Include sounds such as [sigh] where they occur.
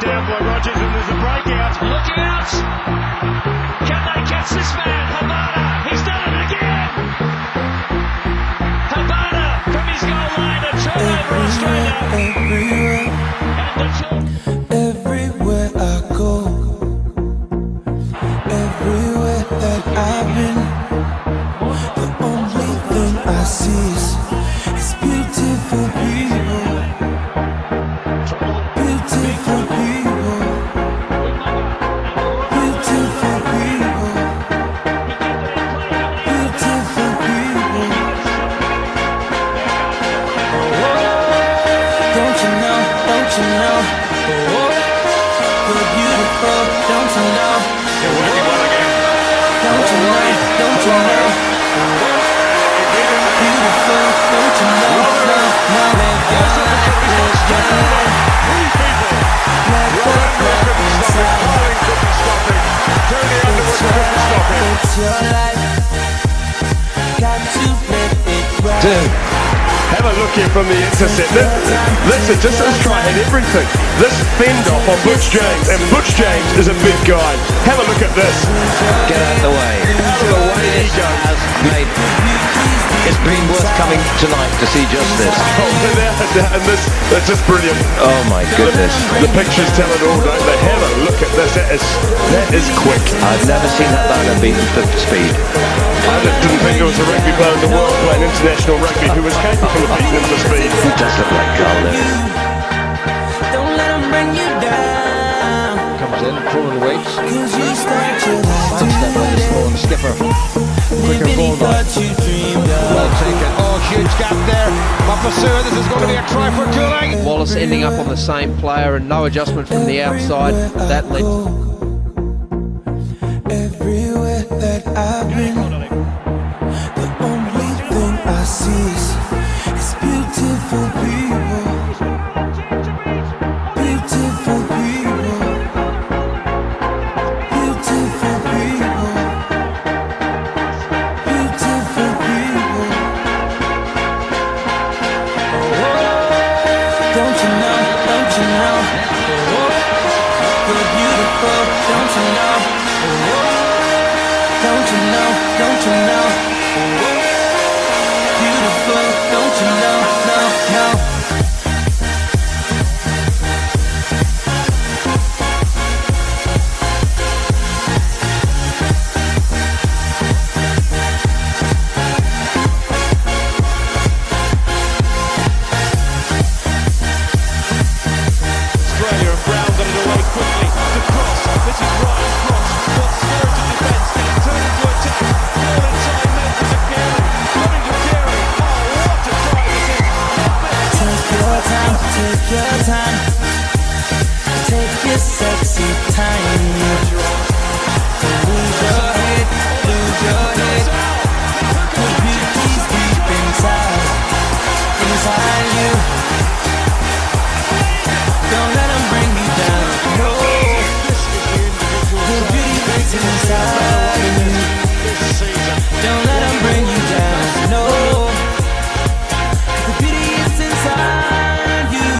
down by Rogers and there's a breakout. Look out! Can they catch this man? Habana, he's done it again! Habana from his goal line, a turnover Australia. Everywhere, And the you know? Don't you know? You're beautiful. Don't you know? You're working well again. Don't you know? Don't you know? Beautiful. Don't you know? No, no. Live your life. Live your life. Let the love inside. Carling couldn't stop him. Tony Underwood couldn't stop him. It's your life. Got to let it ride. Dude, have a look here from the intercept. This, listen, just try and hit everything. This fend off on Butch James, and Butch James is a big guy. Tonight to see just this. [laughs] Oh, without a doubt, and this, that's just brilliant. Oh my goodness. The pictures tell it all, don't they? Have a look at this. That is, that is quick. I've never seen that banner beaten fifth speed. I just didn't think there was a rugby player in the world playing international rugby who was capable of beating him to speed. He does look like Carl Lewis. Don't let 'em bring you down. Comes in, pulling weights. Cause you start your life to the Sloan skipper. Quicker live ball any now. thought you dreamed of. Well taken. Oh, huge gap there. Mapusua, this is going to be a try for Cooling. Wallace ending up on the same player and no adjustment from the outside. That led Everywhere that I've been, Don't you know? Time.